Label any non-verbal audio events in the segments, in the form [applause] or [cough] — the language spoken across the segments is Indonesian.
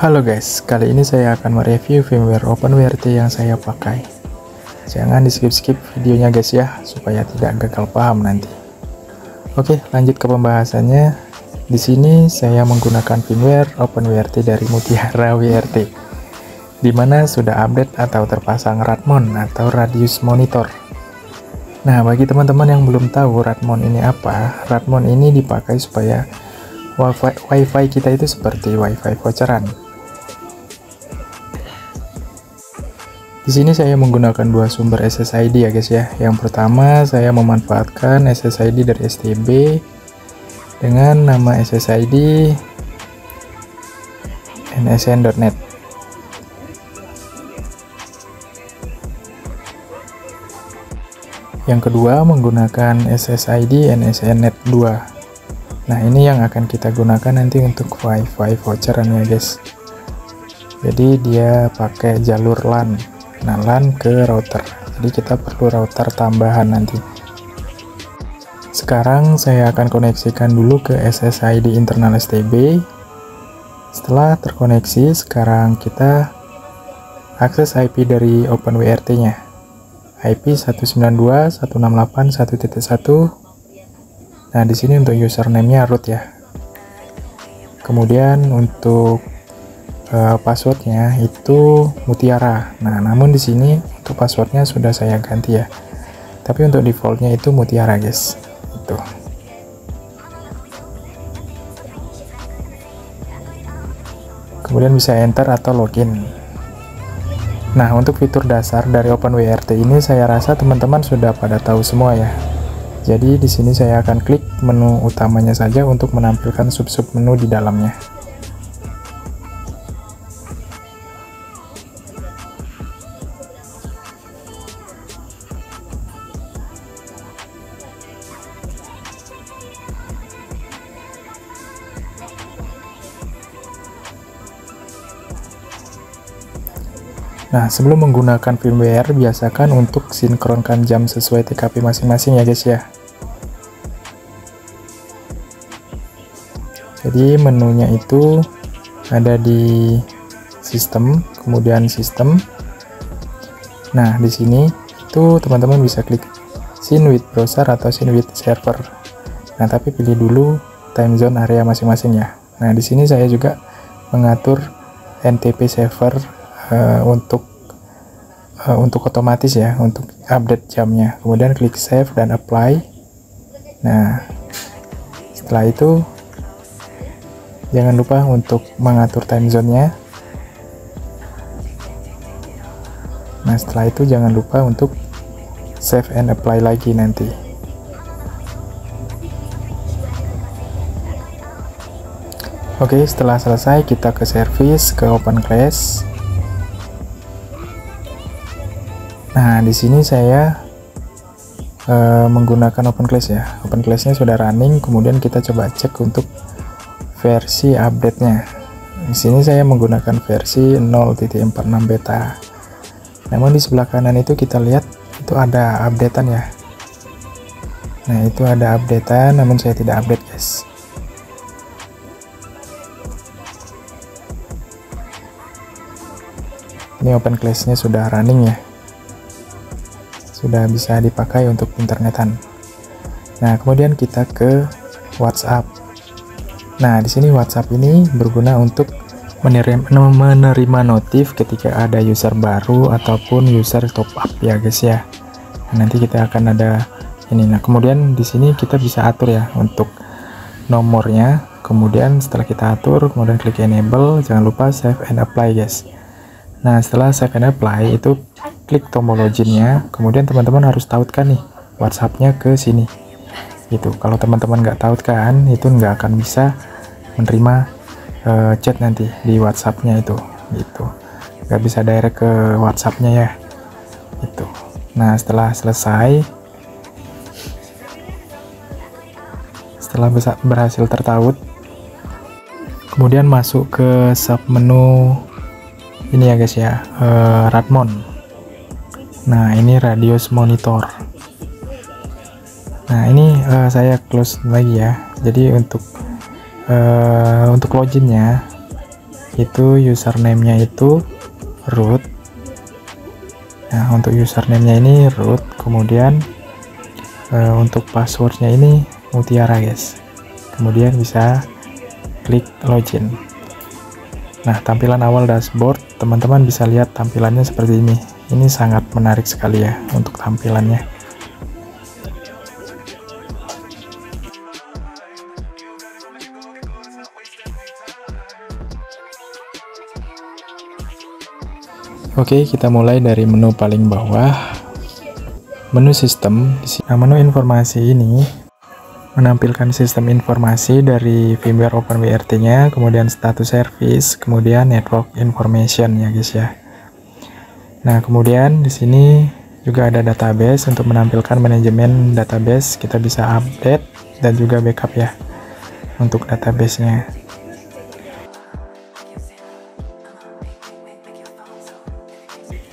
Halo guys, kali ini saya akan mereview firmware OpenWRT yang saya pakai. Jangan di skip-skip videonya guys ya, supaya tidak gagal paham nanti. Oke, lanjut ke pembahasannya. Di sini saya menggunakan firmware OpenWRT dari Mutiara [laughs] WRT, di mana sudah update atau terpasang Radmon atau Radius Monitor. Nah, bagi teman-teman yang belum tahu Radmon ini apa, Radmon ini dipakai supaya wifi, kita itu seperti wifi voucheran. Di sini saya menggunakan dua sumber SSID ya guys ya. Yang pertama saya memanfaatkan SSID dari STB dengan nama SSID nsn.net. Yang kedua menggunakan SSID NSNnet 2. Nah, ini yang akan kita gunakan nanti untuk WiFi voucheran ya, guys. Jadi dia pakai jalur LAN. LAN ke router. Jadi kita perlu router tambahan nanti. Sekarang saya akan koneksikan dulu ke SSID internal STB. Setelah terkoneksi, sekarang kita akses IP dari OpenWRT-nya. IP 192.168.1.1 Nah, di sini untuk username-nya root ya. Kemudian untuk uh, passwordnya itu mutiara. Nah, namun di sini untuk passwordnya sudah saya ganti ya. Tapi untuk defaultnya itu mutiara, guys. Itu. Kemudian bisa enter atau login. Nah, untuk fitur dasar dari OpenWRT ini saya rasa teman-teman sudah pada tahu semua ya. Jadi di sini saya akan klik menu utamanya saja untuk menampilkan sub-sub menu di dalamnya. Nah, sebelum menggunakan firmware, biasakan untuk sinkronkan jam sesuai TKP masing-masing ya guys ya. Jadi menunya itu ada di sistem, kemudian sistem. Nah, di sini itu teman-teman bisa klik sync with browser atau sync with server. Nah, tapi pilih dulu time zone area masing-masing ya. Nah, di sini saya juga mengatur NTP server uh, untuk uh, untuk otomatis ya untuk update jamnya. Kemudian klik save dan apply. Nah setelah itu jangan lupa untuk mengatur time zone nya nah setelah itu jangan lupa untuk save and apply lagi nanti. Oke, setelah selesai kita ke service, ke open class. Nah, di sini saya uh, menggunakan open class ya. Open class-nya sudah running, kemudian kita coba cek untuk versi update-nya. Di sini saya menggunakan versi 0.46 beta. Namun di sebelah kanan itu kita lihat itu ada updatean ya. Nah, itu ada updatean namun saya tidak update, guys. Ini open class-nya sudah running ya sudah bisa dipakai untuk internetan. Nah, kemudian kita ke WhatsApp. Nah, di sini WhatsApp ini berguna untuk menerima, menerima notif ketika ada user baru ataupun user top up ya guys ya. Nah, nanti kita akan ada ini. Nah, kemudian di sini kita bisa atur ya untuk nomornya. Kemudian setelah kita atur, kemudian klik enable, jangan lupa save and apply guys. Nah, setelah save and apply itu klik tombol loginnya. Kemudian teman-teman harus tautkan nih WhatsAppnya ke sini. Gitu. Kalau teman-teman nggak tautkan itu nggak akan bisa menerima uh, chat nanti di WhatsAppnya itu. Gitu. Nggak bisa direct ke WhatsAppnya ya. Itu nah setelah selesai setelah berhasil tertaut kemudian masuk ke sub menu ini ya guys ya uh, Radmon Nah, ini radius monitor. Nah, ini uh, saya close lagi ya. Jadi untuk uh, untuk loginnya itu username-nya itu root nah untuk username-nya ini root kemudian uh, untuk passwordnya ini mutiara guys kemudian bisa klik login nah tampilan awal dashboard teman-teman bisa lihat tampilannya seperti ini ini sangat menarik sekali ya untuk tampilannya Oke, kita mulai dari menu paling bawah. Menu sistem. Nah, menu informasi ini menampilkan sistem informasi dari firmware OpenWRT-nya, kemudian status service, kemudian network information ya guys ya. Nah, kemudian di sini juga ada database untuk menampilkan manajemen database. Kita bisa update dan juga backup ya untuk database-nya.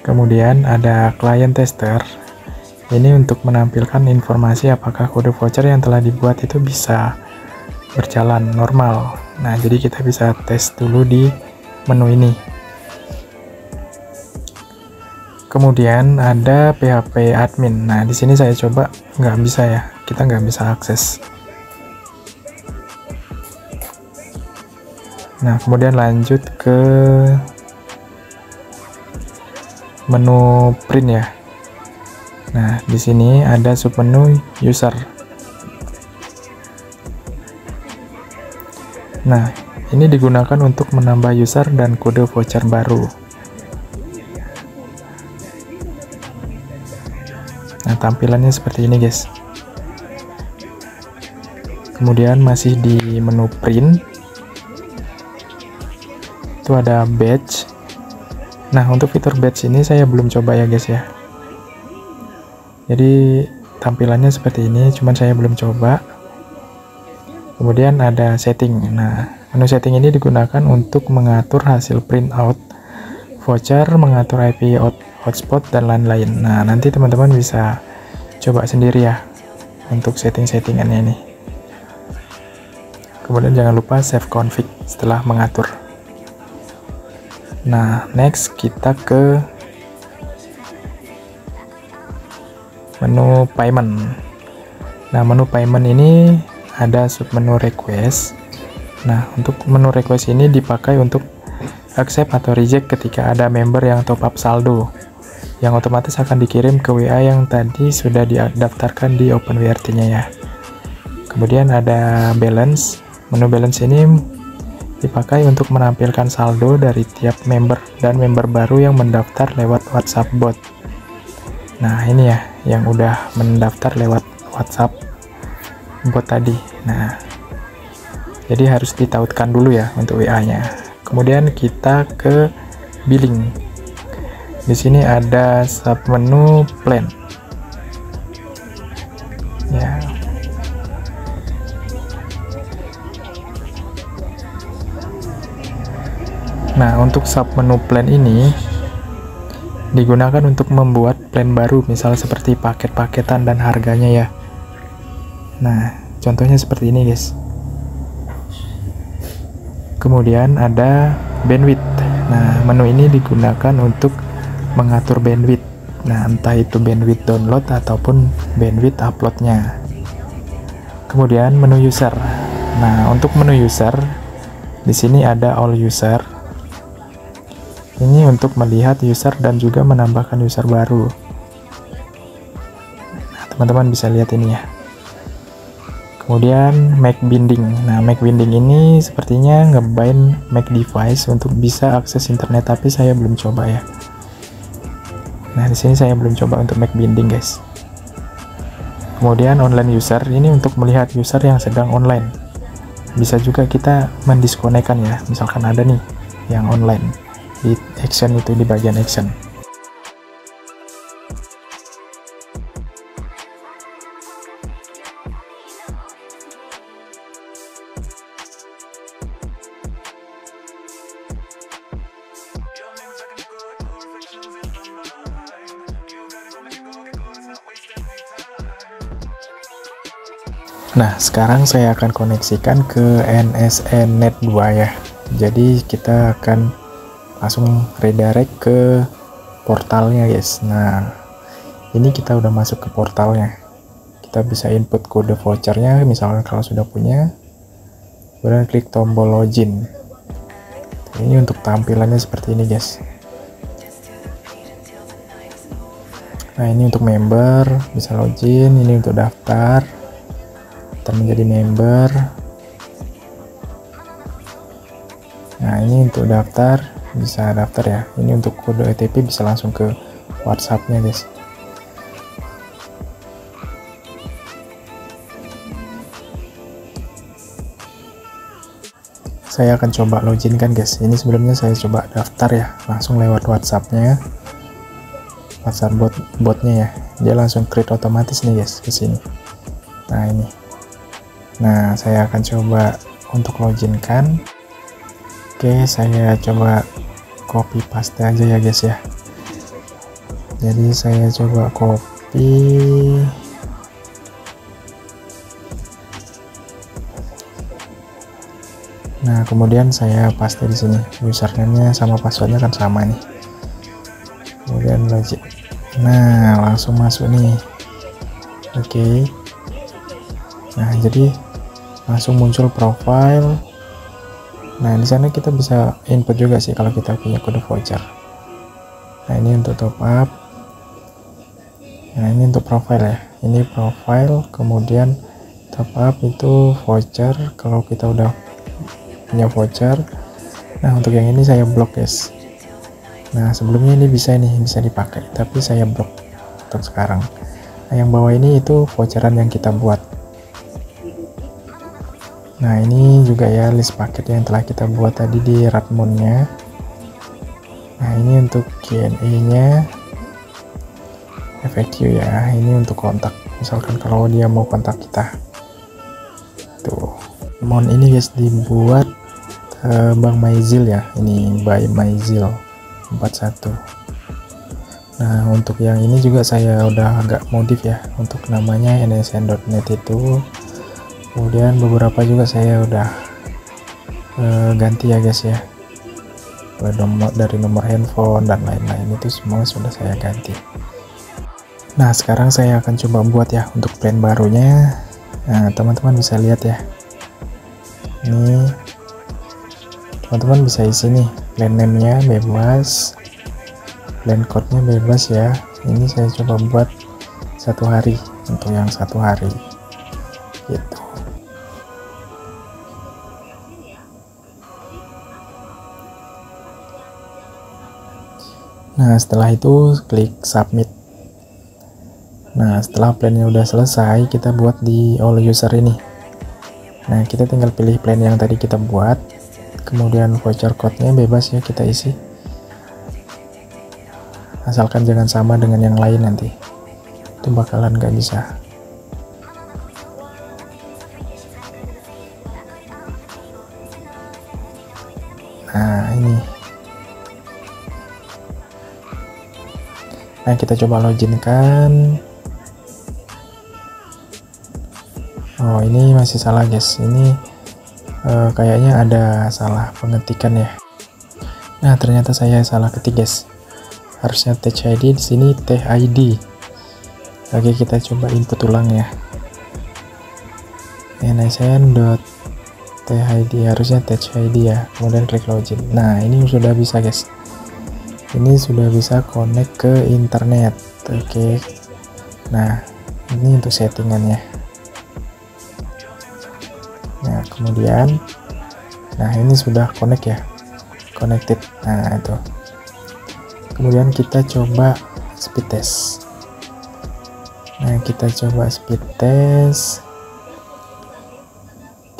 Kemudian ada client tester. Ini untuk menampilkan informasi apakah kode voucher yang telah dibuat itu bisa berjalan normal. Nah, jadi kita bisa tes dulu di menu ini. Kemudian ada PHP admin. Nah, di sini saya coba nggak bisa ya, kita nggak bisa akses. Nah, kemudian lanjut ke menu print ya. Nah, di sini ada submenu user. Nah, ini digunakan untuk menambah user dan kode voucher baru. Tampilannya seperti ini, guys. Kemudian masih di menu print. Itu ada badge Nah, untuk fitur badge ini saya belum coba ya guys ya. Jadi tampilannya seperti ini, cuman saya belum coba. Kemudian ada setting. Nah, menu setting ini digunakan untuk mengatur hasil printout voucher, mengatur IP hotspot dan lain-lain. Nah, nanti teman-teman bisa coba sendiri ya untuk setting-settingannya ini. Kemudian jangan lupa save config setelah mengatur. Nah, next kita ke menu payment. Nah, menu payment ini ada submenu request. Nah, untuk menu request ini dipakai untuk accept atau reject ketika ada member yang top up saldo yang otomatis akan dikirim ke WA yang tadi sudah didaftarkan di OpenWRT-nya ya. Kemudian ada balance. Menu balance ini dipakai untuk menampilkan saldo dari tiap member dan member baru yang mendaftar lewat WhatsApp bot. Nah, ini ya yang udah mendaftar lewat WhatsApp bot tadi. Nah, jadi harus ditautkan dulu ya untuk WA-nya. Kemudian kita ke billing. Di sini ada submenu plan. Ya, Nah, untuk sub menu plan ini digunakan untuk membuat plan baru, misal seperti paket-paketan dan harganya ya. Nah, contohnya seperti ini, guys. Kemudian ada bandwidth. Nah, menu ini digunakan untuk mengatur bandwidth. Nah, entah itu bandwidth download ataupun bandwidth uploadnya. Kemudian menu user. Nah, untuk menu user di sini ada all user ini untuk melihat user dan juga menambahkan user baru. Nah, teman-teman bisa lihat ini ya. Kemudian Mac binding. Nah, Mac binding ini sepertinya ngebind Mac device untuk bisa akses internet, tapi saya belum coba ya. Nah, di sini saya belum coba untuk Mac binding, guys. Kemudian online user ini untuk melihat user yang sedang online. Bisa juga kita mendiskonekkan ya, misalkan ada nih yang online di action itu di bagian action Nah, sekarang saya akan koneksikan ke NSN Net 2 ya. jadi kita akan langsung redirect ke portalnya guys. Nah ini kita udah masuk ke portalnya. Kita bisa input kode vouchernya misalnya kalau sudah punya. Kemudian klik tombol login. Ini untuk tampilannya seperti ini guys. Nah ini untuk member bisa login. Ini untuk daftar kita menjadi member. Nah ini untuk daftar bisa daftar ya. Ini untuk kode OTP bisa langsung ke WhatsAppnya guys. Saya akan coba login kan guys. Ini sebelumnya saya coba daftar ya langsung lewat WhatsAppnya. Pasar bot botnya ya. Dia langsung create otomatis nih guys ke sini. Nah ini nah saya akan coba untuk login kan oke saya coba copy paste aja ya guys ya jadi saya coba copy Nah, kemudian saya paste di sini. Username-nya sama passwordnya kan sama nih. Kemudian login nah langsung masuk nih oke okay. nah jadi langsung muncul profile. Nah di sana kita bisa input juga sih kalau kita punya kode voucher. Nah ini untuk top up. Nah ini untuk profile ya. Ini profile kemudian top up itu voucher. Kalau kita udah punya voucher. Nah untuk yang ini saya blok guys. Nah sebelumnya ini bisa nih bisa dipakai tapi saya blok untuk sekarang. Nah yang bawah ini itu voucheran yang kita buat nah ini juga ya list paket yang telah kita buat tadi di Radmonnya. Nah ini untuk Q&A nya FAQ ya ini untuk kontak. Misalkan kalau dia mau kontak kita. Tuh mon ini guys dibuat uh, Bang Maizil ya. Ini by Maizil 41 nah untuk yang ini juga saya udah agak modif ya. Untuk namanya nsn.net itu kemudian beberapa juga saya udah uh, ganti ya guys ya. Nomor dari nomor handphone dan lain-lain itu semua sudah saya ganti. Nah sekarang saya akan coba buat ya untuk plan barunya. Nah teman-teman bisa lihat ya. Ini teman-teman bisa isi nih plan name nya bebas. Plan code nya bebas ya. Ini saya coba buat satu hari untuk yang satu hari. Gitu nah setelah itu klik submit. Nah setelah plannya udah selesai kita buat di all user ini. Nah kita tinggal pilih plan yang tadi kita buat. Kemudian voucher code-nya bebas ya kita isi. Asalkan jangan sama dengan yang lain nanti. Itu bakalan gak bisa. Nah ini nah kita coba login kan oh ini masih salah guys. Ini uh, kayaknya ada salah pengetikan ya. Nah ternyata saya salah ketik guys. Harusnya touch ID di sini teh ID oke kita coba input ulang ya. Nsn dot THID harusnya touch ID ya. Kemudian klik login. Nah ini sudah bisa guys ini sudah bisa connect ke internet. Oke. Nah ini untuk settingannya. Nah kemudian nah ini sudah connect ya. Connected. Nah itu. Kemudian kita coba speed test. Nah kita coba speed test.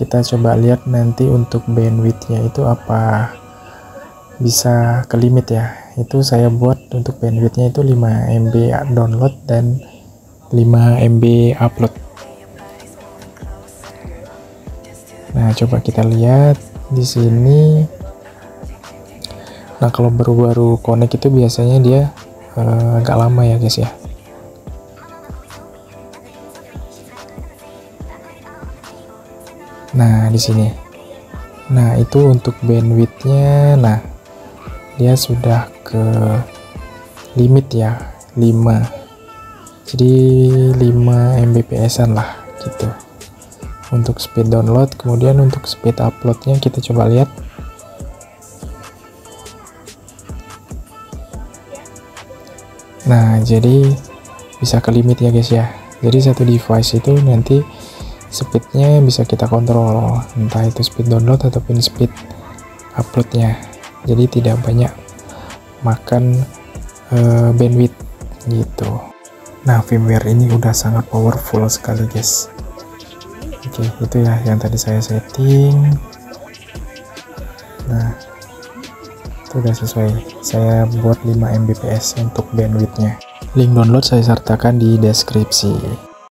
Kita coba lihat nanti untuk bandwidthnya itu apa. Bisa ke limit ya itu saya buat untuk bandwidthnya itu 5 MB download dan 5 MB upload Nah, coba kita lihat di sini. Nah, kalau baru-baru connect itu biasanya dia uh, agak lama ya, guys ya. Nah, di sini. nah itu untuk bandwidthnya nah dia sudah ke limit ya 5 jadi 5 Mbps lah gitu. Untuk speed download kemudian untuk speed uploadnya kita coba lihat. Nah jadi bisa ke limit ya guys ya. Jadi satu device itu nanti speednya bisa kita kontrol. Entah itu speed download ataupun speed uploadnya. Jadi tidak banyak makan uh, bandwidth gitu. Nah firmware ini udah sangat powerful sekali guys. Oke itu ya yang tadi saya setting. Nah itu udah sesuai. Saya buat 5 Mbps untuk bandwidthnya. Link download saya sertakan di deskripsi